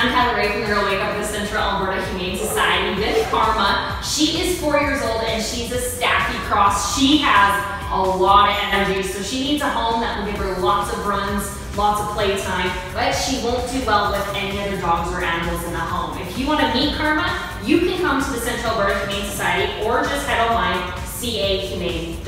I'm Kyla Rae from Girl Wake Up the Central Alberta Humane Society with Karma. She is four years old and she's a Staffy Cross. She has a lot of energy, so she needs a home that will give her lots of runs, lots of playtime, but she won't do well with any other dogs or animals in the home. If you want to meet Karma, you can come to the Central Alberta Humane Society or just head online, humane